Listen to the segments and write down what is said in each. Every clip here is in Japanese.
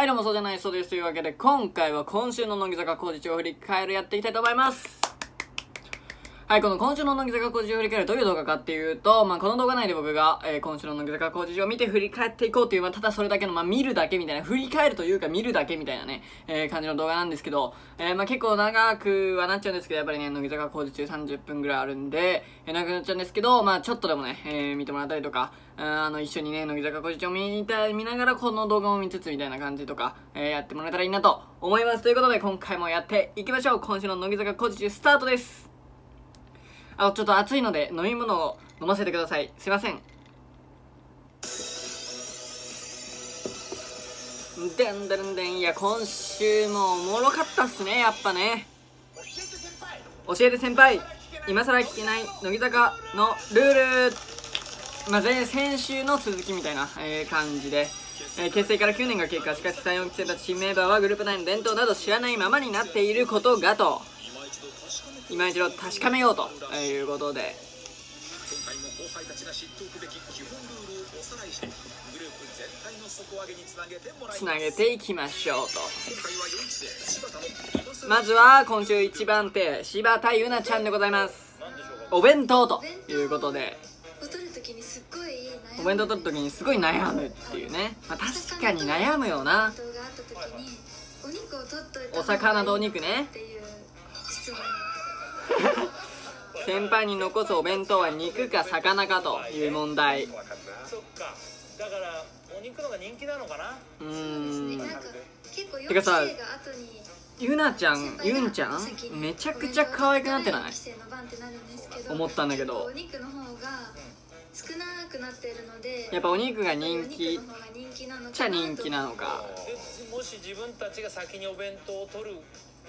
はいどうもそうじゃないそうです。というわけで今回は今週の乃木坂工事長を振り返るやっていきたいと思います。はい、この今週の乃木坂工事を振り返るどういう動画かっていうと、まあ、この動画内で僕が、えー今週の乃木坂工事を見て振り返っていこうという、まあ、ただそれだけの、まあ、見るだけみたいな、振り返るというか見るだけみたいなね、えー感じの動画なんですけど、えーまあ、結構長くはなっちゃうんですけど、やっぱりね、乃木坂工事中30分ぐらいあるんで、えー長くなっちゃうんですけど、まあ、ちょっとでもね、えー見てもらったりとか、あの、一緒にね、乃木坂工事を見た、見ながらこの動画も見つつみたいな感じとか、えーやってもらえたらいいなと思います。ということで、今回もやっていきましょう。今週の乃木坂工事中スタートです。あの、ちょっと暑いので飲み物を飲ませてください。すいません。でんでんでん。いや、今週もおもろかったっすね、やっぱね。教えて先輩今更聞けない乃木坂のルールまあ、前先週の続きみたいな、えー感じで、えー結成から9年が経過しかし3、4期生たち新メンバーはグループ内の伝統など知らないままになっていることがと今一度確かめようということで。今回も後輩たちが知っておくべき基本ルールをおさらいしてグループ全体の底上げにつなげてもらいつなげていきましょうと。今回は4期生柴田の今更まずは今週一番手柴田ゆなちゃんでございます。お弁当ということで。お弁当取る時にすごい悩むっていうね、まあ、確かに悩むよな。お魚とお肉ね 先輩に残すお弁当は肉か魚かという問題。うそっか。だからお肉のが人気なのかな？うですね。なんか結構4てかさ期生が後にゆなちゃんゆんちゃん？めちゃくちゃ可愛くなってない？4期生の番ってなるんですけど思ったんだけど。お肉の方が少なくなってるのでやっぱお肉が人気お肉の方が人気なのかな？とちゃ人気なのかでもし自分たちが先にお弁当を取る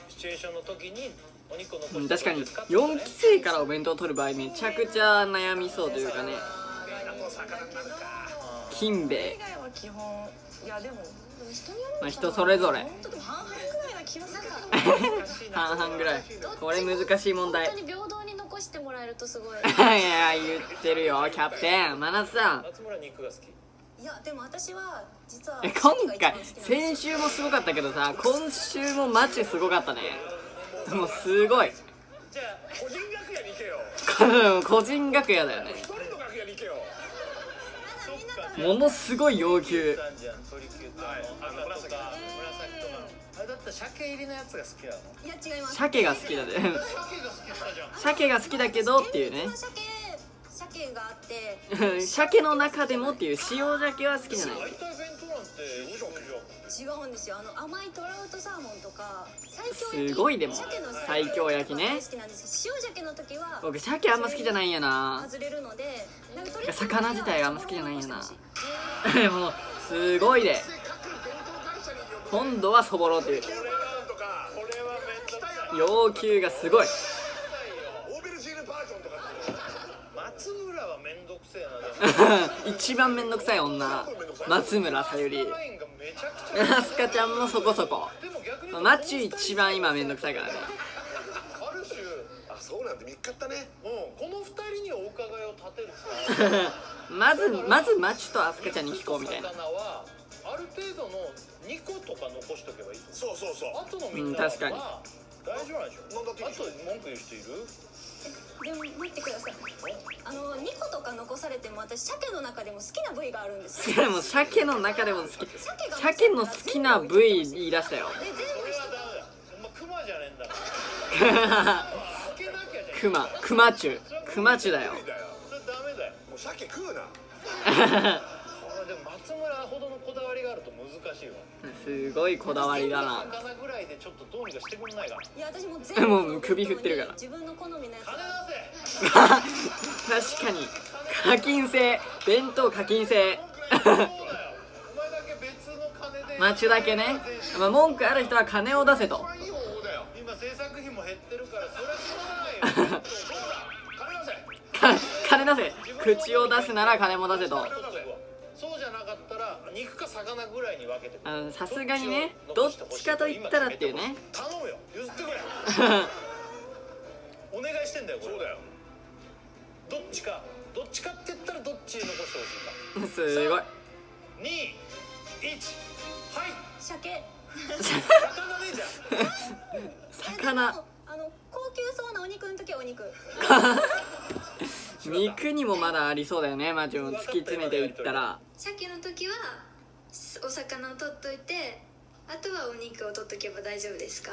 シチュエーションの時にうん確かにどうですってことね4期生からお弁当を取る場合めちゃくちゃ悩みそうというかね。金兵衛。以外は基本いやでも人それぞれ。半々ぐらい。これ難しい問題。本当に平等に残してもらえるとすごい。いや言ってるよキャプテン。真夏さん。いやでも私は実はえ今回先先週もすごかったけどさ今週もマジすごかったねもうすごい。じゃあ個人楽屋に行けよ。個人楽屋だよね。一人の楽屋に行けよ。ものすごい要求。鮭入りのやつが好きなの？いや違います。鮭が好きだね。鮭が好きしたじゃん。鮭が好きだけどっていうね。鮭があって。鮭の中でもっていう塩鮭は好きじゃない違うんですよ。あの甘いトラウトサーモンとか最強焼きすごいでも鮭の最強焼きね。大好きなんですよ。塩鮭の時は僕鮭あんま好きじゃないんやな。魚自体があんま好きじゃないんやな。え もうすごいで。今度はそぼろっていう。要求がすごいオーベルジーヌバージョンとか松村はめんどくせえなでも 一番めんどくさい女松村さゆり。アスカちゃんもそこそこ。マッチ一番今めんどくさいからね。ある種あそうなんて見っかったねうんこの二人にお伺いを立てる。さ まずまずマチとアスカちゃんに聞こうみたいな。ある程度の2個とか残しとけばいいとそう。そうそうあとのみんなは、うん確かに。まあ大丈夫なんでしょあと文句言う人いる？でも待ってください。あの2個とか残されても私鮭の中でも好きな部位があるんですよ。でも鮭の中でも好き。鮭の好きな部位言い出したよ。で全部 それはダメだほんまクマクマクマチュクマチュだよ。だよ でも松村ほどのこだわりがあると難しいわ。すごいこだわりだな。魚ぐらいでちょっとどうにかしてくれないかな。いや私もう全部もう首振ってるから。自分の好みのやつ金が出せ確かに。課金制。弁当課金制。そうだよお前だけ別の金で。マチュだけね、まあ、文句ある人は金を出せと。今制作費も減ってるからそれはしょうがないよ。金出せ。口を出すなら金も出せと肉か魚ぐらいに分けてさすがにねどっちかと言ったらっていうね。頼むよ。譲ってくれ。お願いしてんだよこれ。そうだよ。どっちか。どっちかって言ったらどっちに残してほしいかすごい。2 1はい。鮭。魚ねえじゃん。魚。あの高級そうなお肉の時はお肉 肉にもまだありそうだよね。マジも突き詰めていったら。鮭の時はお魚を取っといてあとはお肉を取っとけば大丈夫ですか？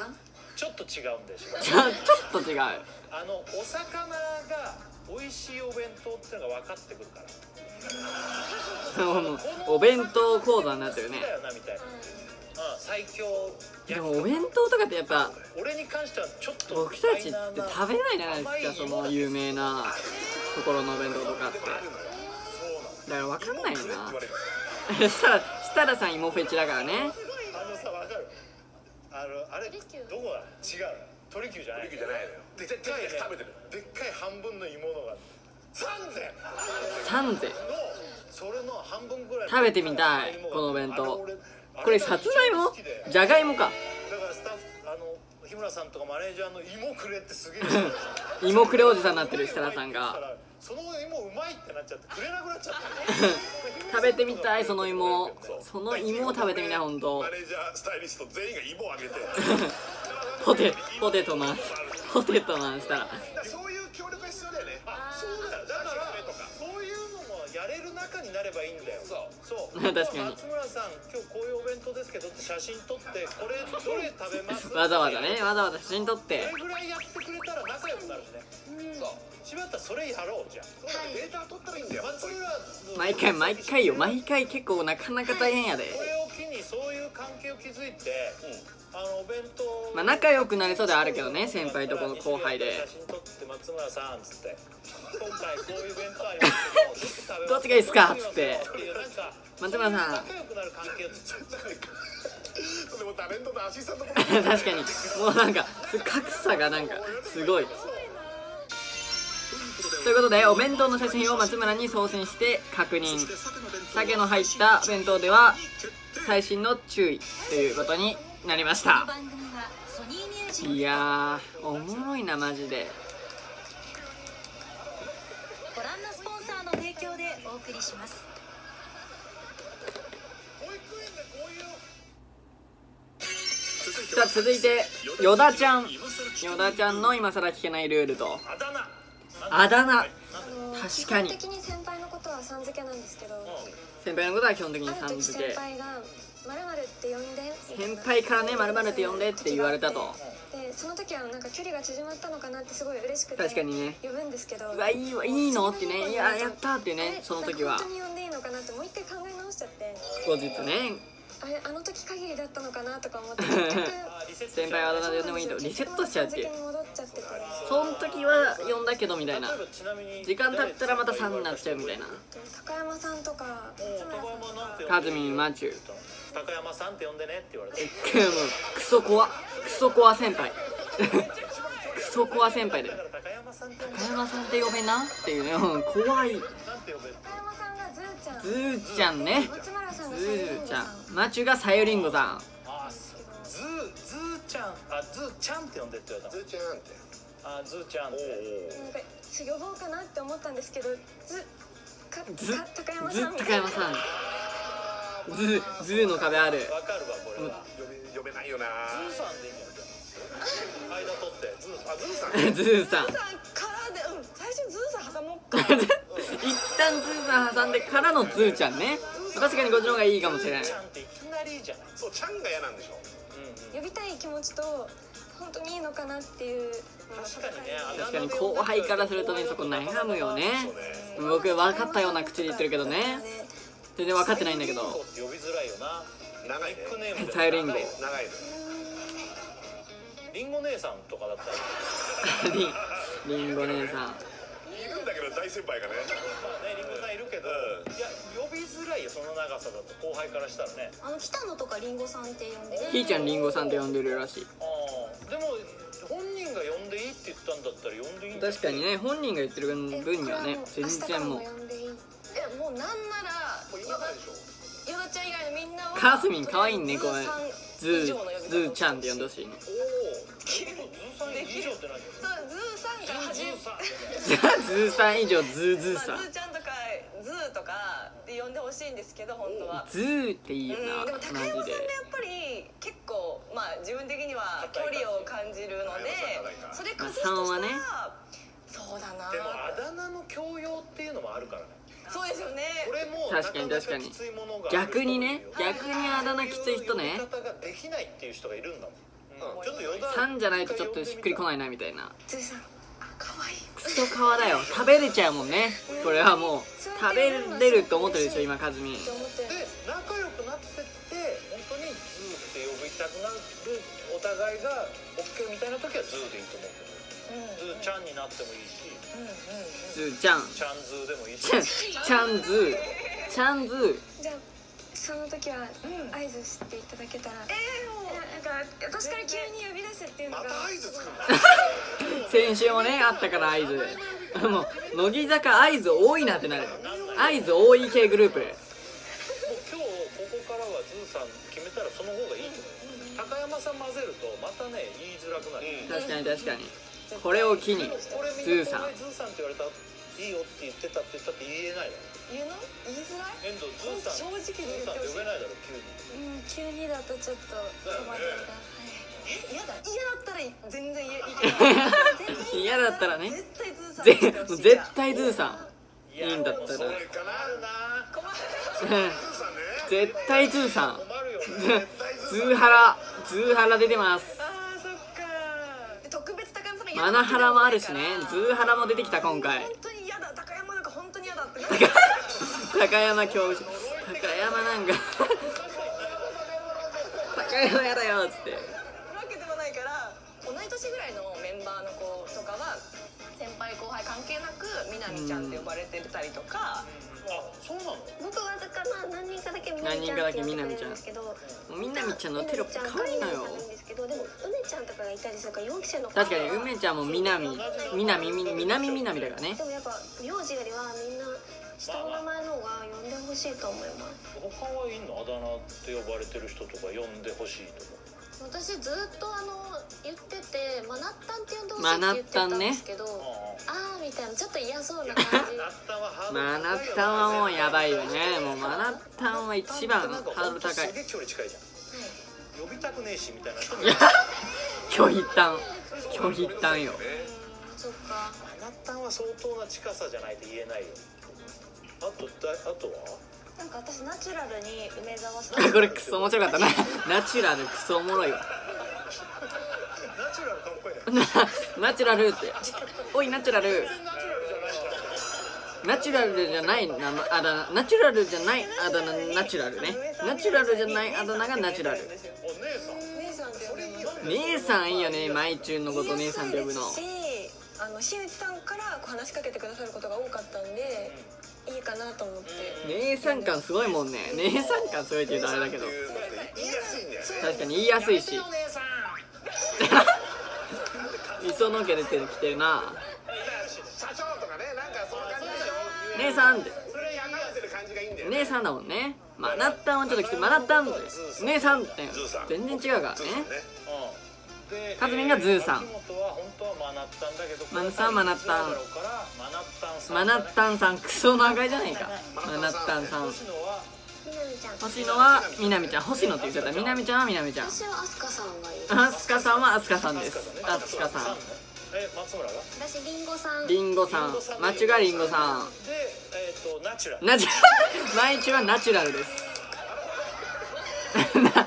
ちょっと違うんでしょちょちょっと違う。あのお魚が美味しいお弁当っていうのが分かってくるから。お弁当講座になってるね。最強。でもお弁当とかってやっぱ俺に関してはちょっと僕たちって食べないじゃないですかその有名なところのお弁当とかって。だから分かんないよな。設楽設楽さん芋フェチだからねあのさ分かるあのあれどこだ？違う鳥久じゃない。鳥久じゃないのよ。でっかいね。食べてる。でっかい半分の芋のが。3000 3でのそれの半分ぐらい食べてみたいこのお弁当。これさつまいも？じゃがいもか。だからスタッフあの日村さんとかマネージャーの芋くれってすげえ。芋くれおじさんになってる設楽さんがその芋うまいってなっちゃってくれなくなっちゃった 食べてみたいその芋。その芋を食べてみたい本当。マネージャースタイリスト全員が芋をあげて。ポテポテトマンポテトマンしたら。そういう協力が必要だよね。あそうだれる中になればいいんだよ。そう。そう。確かに。松村さん今日こういうお弁当ですけどって写真撮ってこれどれ食べます？わざわざねわざわざ写真撮って。これぐらいやってくれたら仲良くなるしね。そう。柴田それやろうじゃん。はい。データ取ったらいいんだよ。松村の毎回毎回よ。毎回結構なかなか大変やで。これ関係を築いて、あのお弁当まあ仲良くなりそうではあるけどね先輩とこの後輩で。写真撮って松村さんっつって今回こういう弁当ありますけど どっちがいいっすか？っつって。松村さん。仲良くなる関係を作って。でもタレントのアシスタントも確かに。もうなんか格差がなんかすごい。ということでお弁当の写真を松村に送信して確認。鮭の入った弁当では最新の注意ということになりました。いやーおもろいなマジで。ご覧のスポンサーの提供でお送りします。さあ続いてヨダちゃん。ヨダちゃんの今更聞けないルールと。あだ名あだ名。確かに。基本的に先輩のことはさん付けなんですけど。先輩のことは基本的にさん付け。先輩が「まるって呼んで」先輩からね「まるって呼んで」って言われたと。でその時はなんか距離が縮まったのかなってすごい嬉しくて確かにね。呼ぶんですけど。うわいいわいいのってね。いややったってねその時は本当に呼んでいいのかなってもう一回考え直しちゃって。後日ねあれあの時限りだったのかなとか思って先輩はあだ名で呼んでもいいとリセットしちゃうっていう。その時は呼んだけどみたいな。時間経ったらまた3になっちゃうみたいな。高山さんとかおう高山なんて呼んでカズミンマチュ高山さんって呼んでねって言われてクソコアクソコア先輩。クソコア先輩でだから高山さんって呼べなっていうね。うん怖い。なんて呼べ高山さんがズーちゃん。ズーちゃんねズーちゃん。んマチュがさゆりんごさん。あズーズーちゃん。あズーちゃんって呼んでって言われたずーちゃんって。あズーちゃんって。なんか呼ぼうかなって思ったんですけどズか高山ズさん高山さんズーズー。の壁あるわかるわこれは呼べ呼べないよなズーさんでいいんじゃない間取ってズーあずーさん。ズーさん。さん。からでうん。最初ズーさん。挟もうか一旦ズーさん挟んでからのズーちゃんね確かにこっちの方がいいかもしれない。ちゃんっていきなりじゃない。そうちゃんが嫌なんでしょ。うんうん。呼びたい気持ちと本当にいいのかなっていう。確かにね確かに後輩からするとねそこ悩むよね。僕分かったような口で言ってるけどね。全然分かってないんだけど。呼びづらいよな。長いね。ニックネームで。サイリンゴ長いね。リンゴ姉さんとかだったら。りりんご姉さんだけど大先輩がね。まあねリンゴさんいるけど、うん。いや呼びづらいよその長さだと後輩からしたらね。あの北野とかリンゴさんって呼んでひーちゃんりんごさんって呼んでるらしい。ああでも本人が呼んでいいって言ったんだったら呼んでいいんだよ確かにね本人が言ってる分にはね全然もう明日から呼んでいい。えもうなんならもう今からでしょヨダちゃん以外のみんなはカースミン可愛いねこれ。ズーズーちゃんって呼んでほしいのおおズーさん以上って何？そうズーズーさんじゃあズーさん以上ズーズーさん。まあズーちゃんとかズーとかって呼んでほしいんですけど本当は。ズーっていいよな。うん、でも高山さんがやっぱり結構まあ自分的には距離を感じるのでそれ崩すまあとしたら、ね。そうだな。でもあだ名の強要っていうのもあるからね。そうですよね。これも確かに確かに。逆にね逆にあだ名きつい人ね。方ができないっていう人がいるんだもん、うん。ちょっと余談さんじゃないとちょっとしっくりこないなみたいな。ついさんクソ皮だよ食べれちゃうもんね。これはもう。食べれると思ってるでしょ今カズミ。って思ってで仲良くなってって本当にズーって呼びたくなるお互いが OK みたいな時はズーでいいと思うけどズーちゃんになってもいいし。ズーちゃん。ちゃん。ズーでもいいしちゃんズー。ちゃんズー。じゃあその時は合図していただけたら、えー、もうか私から急に呼び出すっていうのまがた合図つくんだ先週もねあったから合図。もう乃木坂合図多いなってなる。合図多い系グループ。もう今日ここからはズーさん決めたらその方がいいと思う。高山さん混ぜるとまたね言いづらくなる、うん確かに確かにこれを機にズーさんズーさんって言われたらいいよって言ってたって言ったって言えないだろ言うの言いづらい？遠藤ズーさん。正直に言ズーさんってほしい。呼べないだろ急にうん急にだとちょっと戸惑いが、え嫌だ嫌だったら全然い。いけど嫌だったらね。絶対ズーさんぜにしてほしい。絶対ズーさんいやいいんだったら。困るな。困絶対ズーさん。困るよ絶対ズズーーハラ。ズーハラ出てます。あーそっか。で特別高山さんマナハラもあるしね。ズーハラも出てきた今回。本当に嫌だ高山なんか本当に嫌だって高山教師高山なんか。高山やだよっつって。わけでもないから同い年ぐらいのメンバーの子とかは先輩後輩関係なくみなみちゃんって呼ばれてたりとか、あそうなの？僕はだから何人かだけみなみ何人かだけちゃんって呼んでくれみなみちゃんるんですけどもうみなみちゃんのテロップ可愛いのよ。みなみちゃんとみなみさんなんですけどでも梅ちゃんとかがいたりするから4期生の子確かに梅ちゃんもみなみみなみみみなみみなみだからねでもやっぱ名字よりはみんな下の名前しいと思います。他はいんの？あだ名って呼ばれてる人とか呼んでほしいとか。私ずっとあの言っててマナッタンって呼んでほしいって言ってたんですけど、ああーみたいなちょっと嫌そうなあ感ナッタンはハードルマナッタンはもうやばいよね。もうマナッタンは一番ハードル高い。距離近いじゃん呼びたくねえしみたいな人もいや拒否ったん。拒否ったんよ。そっか。マナッタンは相当な近さじゃないと言えないよ。あとだあとは？なんか私ナチュラルに梅沢さん。これクソ面白かったな。ナチュラルクソおもろいわ。ナチュラルかっこいいね。なナチュラルって。おいナチュラル。ナチュラルじゃないなあだ名。ナチュラルじゃないあだ名ナチュラルね。ナチュラルじゃないあだ名がナチュラル。お姉さん。姉さんいいよねマイチューンのこと姉さんって呼ぶの。あの新内さんからこう話しかけてくださることが多かったんでいいかなと思って。姉さん感すごいもんね。姉さん感すごいって言うとあれだけど。確かに言いやすいし磯野家出てきてるな社長とかねなんかそんな感じでしょ姉さんってそれ嫌がらせる感じがいいんだよね姉さんだもんねマナッタンはちょっときついマナッタンって姉さんって全然違うからねカズミンがズーさん。マナッタンだけどマナッタンマナッタン。さん。マナッタンさんクソ長いじゃないか。マナッタンさん。星野はみなみちゃん。星野って言っちゃった。みなみちゃん。はみなみちゃん。私はアスカさんがいいアスカさんはアスカさんです。アスカさんね。え松村が私リンゴさん。リンゴさん。マチュがリンゴさん。でえっ、とナチュラル。ナチュマイチュはナチュラルです。な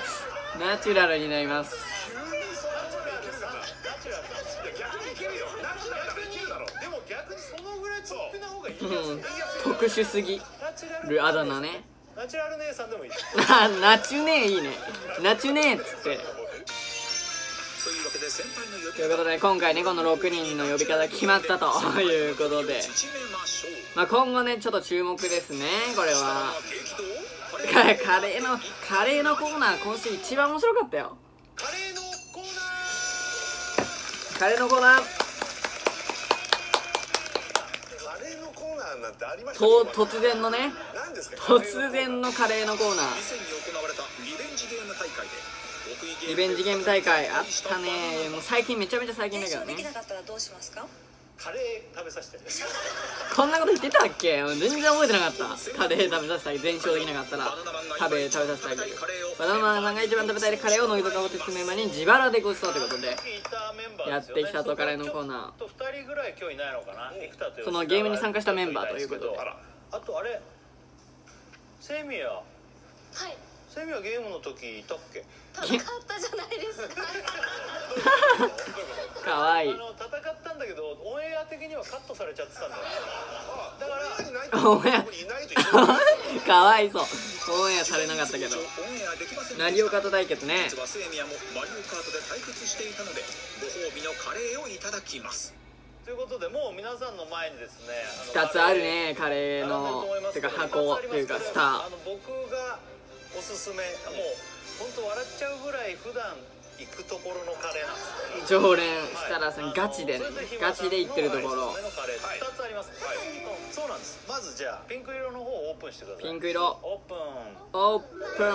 ナチュラルになります特殊すぎるあだ名ね。ナチュラル姉さんでもいい。あナチュネーいいね。ナチュネーっつって。というわけで先輩の呼びということで今回ねこの6人の呼び方決まったということで、まあ、今後ねちょっと注目ですねこれは。カカレーのカレーのコーナー今週一番面白かったよ。カレーのコーナカレーのコーナーカレーのコーナーなんてありましたと突然のね。何ですか突然のカレーのコーナー。2000に行われたリベンジゲーム大会で奥井リベンジゲーム大会あったね。もう最近めちゃめちゃ最近だけどねカレー食べさせて。るこんなこと言ってたっけ？全然覚えてなかった。カレー食べさせたい全勝できなかったら。食べ食べさせたいけどバナナマンさんが一番食べたいカレーを乃木坂46メンバーに自腹でご馳走ということで。いたメンバーやってきたとカレーのコーナー。ちょっと2人ぐらい今日いないのかな？生田とそのゲームに参加したメンバーということで。あとあれ？セミヤはいセミヤゲームの時いたっけ？戦ったじゃないですか。かわい。いあの戦ったんだけどオンエア的にはカットされちゃってたんだよ。だからお前ここにいないといけないかわいそう。オンエアされなかったけど。オンエアできませんでした。マリオカート対決ね実はセイミヤもマリオカートで対決していたのでご褒美のカレーをいただきます。ということでもう皆さんの前にですね2つあるねカレーのてか箱っていうかスタあの僕がおすすめ。もう本当笑っちゃうぐらい普段行くところのカレーなんですー常連設楽さんガチでね。ガチで行ってるところ。カレー2つあります、うんそうなんですまずじゃあピンク色の方をオープンしてください。ピンク色。オープン。オープン。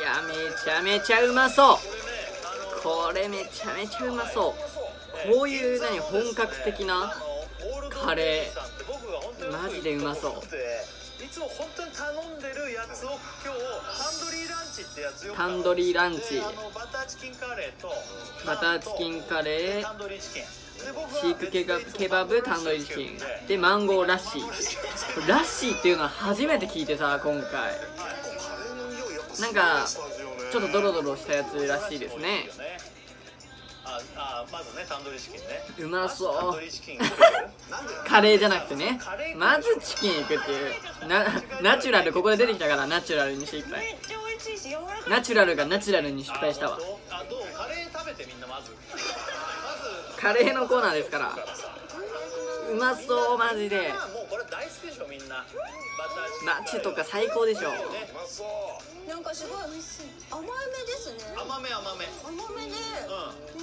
いやめちゃめちゃうまそう。これめちゃめちゃうまそう。こういう何本格的なカレーマジでうまそう。いつも本当に頼んでるやつを今日タンドリーランチってやつよくタンドリーランチ。バターチキンカレーとバターチキンカレー。タンドリーチキン。シークケバケバブタンドリーチキン。で。マンゴーラッシー。ラッシーっていうのは初めて聞いてさ今回。なんかちょっとドロドロしたやつらしいですねああまずねタンドリーチキンね。うまそう。タンドリーチキン カレーじゃなくてね。まずチキンいくっていう。なナチュラルここで出てきたからナチュラルにしていっちゃ美味しいナチュラルがナチュラルに失敗したわ。あどう？カレー食べてみんなまず。まず。カレーのコーナーですから。うまそうマジで。もうこれ大好きでしょみんな。バターチキン。ナチュとか最高でしょ。ねうまそうなんかすごい甘めですね。甘め甘め。甘めで。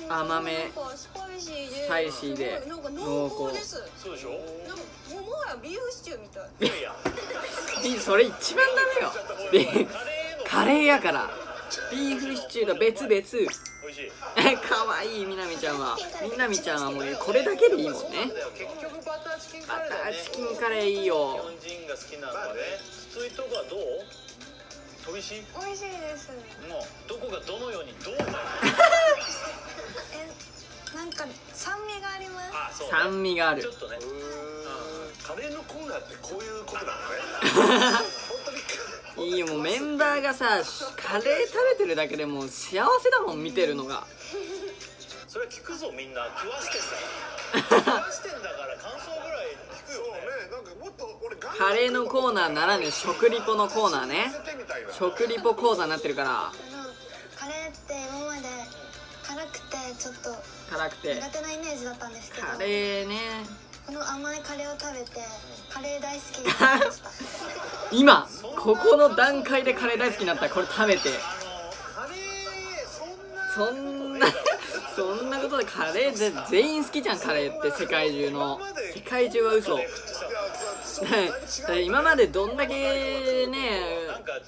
う甘め。スパイシーで。スパイシーで。なんか濃厚です。んそうでしょ？なんかもうもはやビーフシチューみたい。いやいそれ一番ダメよ。でカレーの。カレーやから。ビーフシチューと別々。美味しい。え かわいいみなみちゃんは。みなみちゃんはもうねこれだけでいいもんね。結局バターチキンカバタレーだよね。ーチキンカレーいい日よ本人が好きなので筒井とかどう？飛び石美味しいです。もうどこがどのようにどう えなんか酸味があります。あそうね。酸味がある。ちょっとね。うーん。カレーのコーナーってこういうことなのね。本当にいいよもうメンバーがさカレー食べてるだけでもう幸せだもん見てるのが。それは聞くぞみんな。食わしてんだ食わしてんだから感想ぐらい聞くよね。ねなんかもっと俺ガンカレーのコーナーならぬ食リポのコーナーね食リポ講座になってるから。カレーって今まで辛くてちょっと辛くて。苦手なイメージだったんですけどカレーね。この甘いカレーを食べてカレー大好きになりました。今ここの段階でカレー大好きになった。らこれ食べて。あのカレーそんなそんなそんなことでカレーで全員好きじゃんカレーって世界中の。世界中は嘘。今までどんだけね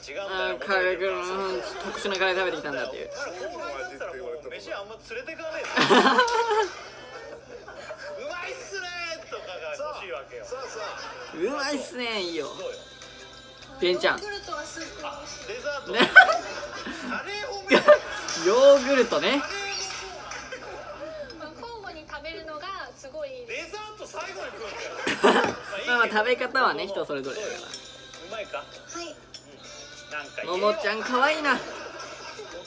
違うんだあよカレーうん特殊なカレー食べてきたんだっていう。飯あんま連れてかねえ うまいっすねとかが欲しいわけよ。うまいっすねいいよ。ベンちゃん。デザート。ね。カレー褒めヨーグルトね。交互に食べるのがすごい。デザート最後に食うんだよ。まあまあ食べ方はね人それぞれだかうまいか？はいももちゃん可愛いな。起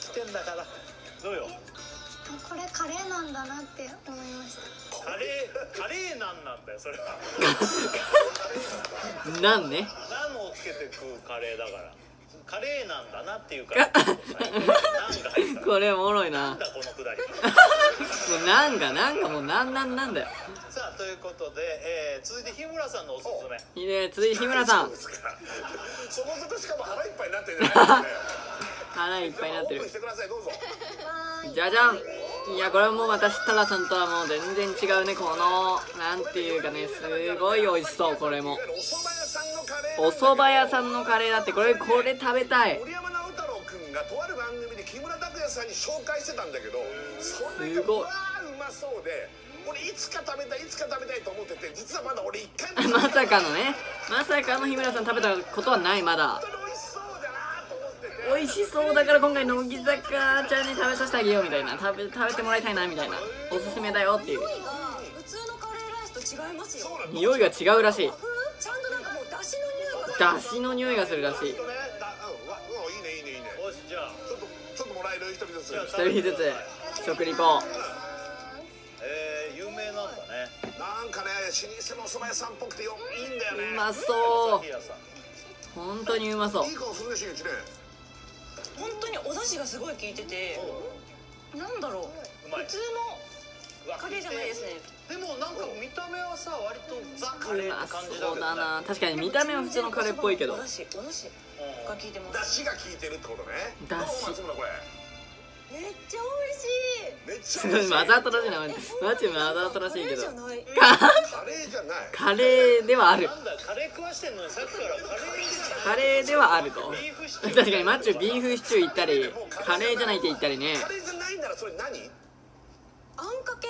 きてんだから。どうよ？これカレーなんだなって思いました。カレーカレーなんなんだよそれは。なんね。何をつけて食うカレーだから。カレーなんだなっていうか これおもろいな。なんだこのくだり。もうなんかなんかもうなんなんなんだよということで、えー、続いて日村さんのおすすめ。いいね続いて日村さん。そうですか？そこそこしかも腹いっぱいになってるじゃないで。すかね腹いっぱいになってる。オープンしてくださいどうぞ。じゃじゃん。いやこれはもう私タラさんとはもう全然違うねこのなんていうかねすごい美味しそうこれも。お蕎麦屋さんのカレーお蕎麦屋さんのカレーだってこれこれ食べたい。森山直太朗君がとある番組で木村拓哉さんに紹介してたんだけどそれがすごい。うわーうまそうで俺いつか食べたいいつか食べたいと思ってて実はまだ俺一回も まさかのね。まさかの日村さん食べたことはないまだ。美味しそうだから今回乃木坂ちゃんに食べさせてあげようみたいな。食べ食べてもらいたいなみたいな。おすすめだよっていう。匂いが普通のカレーライスと違いますよ。そうなの匂いが違うらしい。和風ちゃんとなんかもうだしの匂いがだしの匂いがするらしい。ちょっとちょっともらえる一人ずつ。一人ずつ。食リポ老舗のお蕎麦屋さんっぽくてよいいんだよね。うまそう。本当にうまそう。いい顔するねしんいちね本当にお出汁がすごい効いててなんだろう。普通のカレーじゃないですね。でもなんか見た目はさ割とザカうレーまって感じだけど、ね、そうだな。確かに見た目は普通のカレーっぽいけど。お出汁お出汁が効いてます。だしが効いてるってことね。だしどう松村これ？めっちゃ美味しい。めっちゃすごいマザートらしいなマジ。マザートらしいけど。カレーじゃない。カレーじゃない。カレーではある。なんだカレー食わしてんのにさっきから。カレーカレーではあると確かにマッチョビーフシチュー行ったりカレーじゃない。って言ったりね。カレーじゃないならそれ何？あんかけ？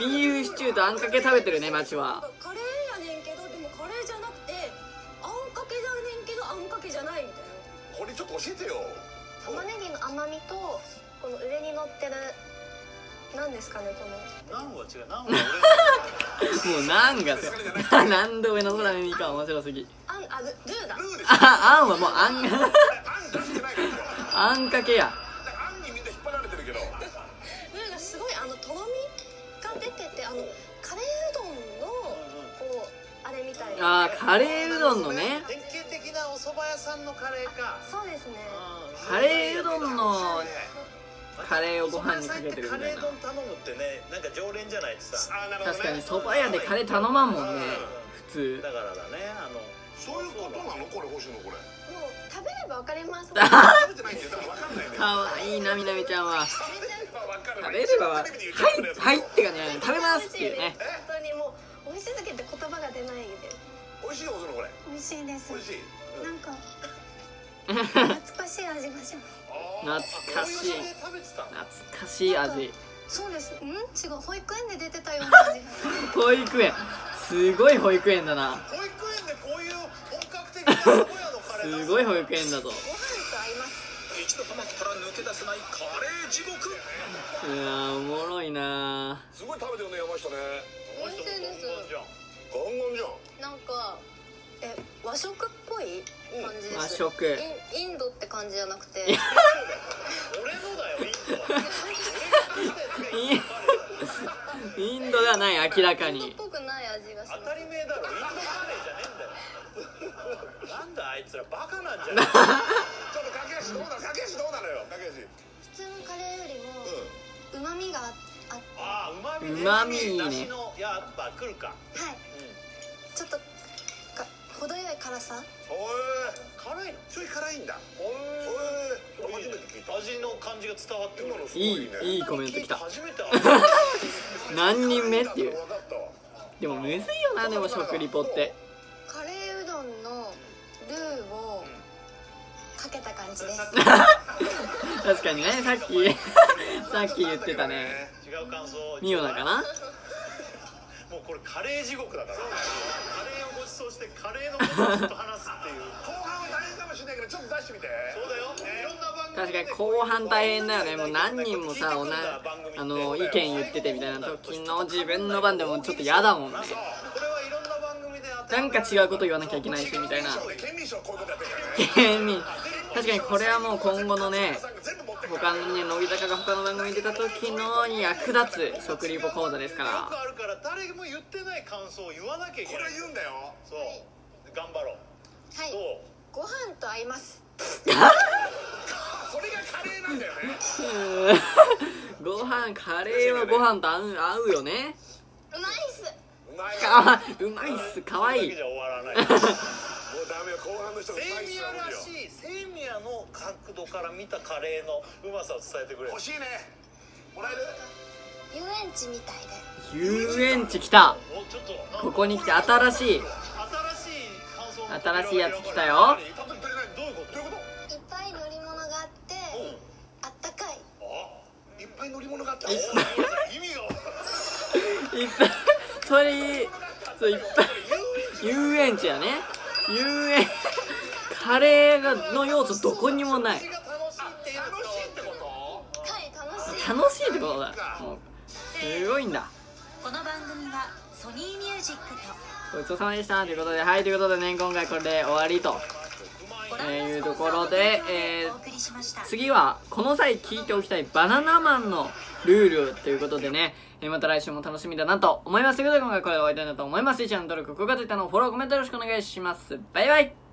ビーフシチューとあんかけ食べてるねマッチは。カレーやねんけどでもカレーじゃなくてあんかけじゃねんけどあんかけじゃないみたいこれちょっと教えてよ玉ねぎの甘みとこの上に乗ってる何ですかねこの。ナンは違う。ナンは俺もう なんがさ何度上の空耳か面白すぎ。あんあルルーだ。ルーでしょああんはもうあん。あんかけてないからだあんかけやあんにみんな引っ張られてるけど。ルーがすごいあのとろみが出ててあのカレーうどんのこうあれみたいな。あーカレーうどんのね。典蕎麦屋さんのカレーか。そうですね。カレーうどんのカレーをご飯にかけてるみカたいなレー丼頼むってねなんか常連じゃないってさ。あーなるほどね。確かに蕎麦屋でカレー頼まんもんね普通。だからだねあのそういうことなの？これ星野これ。もう食べればわかります。食べてないんだよだから分かんないね。かわいいなみなみちゃんは。食べればはい はいって感じ食べますっていうね。本当にもう美味しすぎて言葉が出ないで。美味しいよ星野これ。美味しいです。美味しいなんか懐かしい味がします。懐かしい。懐かしい味。そうです。ん？違う。保育園で出てたような 味が。保育園。すごい保育園だな。保育園でこういう本格的な小屋のカレーす。ごい保育園だぞ。ご飯と合います一度ハマったら抜け出せないカレー地獄。うわーおもろいな。すごい食べてるね山下ね。美味しいですガンガンじゃん。なんかえ和食っぽい感じです？和食。インインドって感じじゃなくて。俺のだよインド。は インドではない明らかインドっにぽくない味がします。当たり前だろインドカレーじゃねえんだよ。なんだあいつらバカなんじゃない ちょっと駆け足どうなの駆け足どうなのよ駆け足普通のカレーよりもううまみがああああうまみね。うまみやっぱ来るか。はい。ちょっとか程よい辛さ？んおい辛いの？ちょい辛いんだ。おいこれ初めて聞いた。味の感じが伝わってくる。今のすごいいね。いいいコメントきた。何人目っていう。でもむずいよなでも食リポって。カレーうどんのルーをかけた感じです。確かにねさっき。さっき言ってたね。違う感想。ミオナかな？もうこれカレー地獄だからカレーをご馳走してカレーのことをずっと話すっていう 後半は大変かもしれないけどちょっと出してみて。そうだよ。いろんな番組確かに後半大変だよね。もう何人もさおなあの意見言っててみたいな時の自分の番でもちょっと嫌だもんね。そうこれはいろんなんか違うこと言わなきゃいけないしみたいな。県民 確かにこれはもう今後のね他のね乃木坂が他の番組に出た時の役立つ食リポ講座ですかよくらあるから誰も言ってない感想を言わなきゃいけないこれ言うんだよ。そう。頑張ろう。はい。どうご飯と合います。それがカレーなんだよね。うーんご飯カレーはご飯と合う合うよね。うまいっす。うまいかわわうまいっす。かわいい もうダメよ後半の人がセイミヤらしいセイミヤの角度から見たカレーのうまさを伝えてくれ。欲しいね。もらえる？遊園地みたいで。遊園地来た。ここに来て新しい。新しい新しいやつ来たよ。何どういうこと？どういうこいっぱい乗り物があってうんあったかい。といっぱい乗り物があった。意味が分当にそういっぱい。遊園地やね遊園カレーがの要素どこにもない。楽しいってこと？はい楽しい楽しいってことだ。もうすごいんだ。この番組はソニーミュージックと。ごちそうさまでしたということではいということでね今回これで終わりと。えーいうところでえー次はこの際聞いておきたいバナナマンのルールということでね、えーまた来週も楽しみだなと思いますということで今回これで終わりたいなと思いますチャンネル登録、高評価、ツイッターのフォロー、コメントよろしくお願いします。バイバイ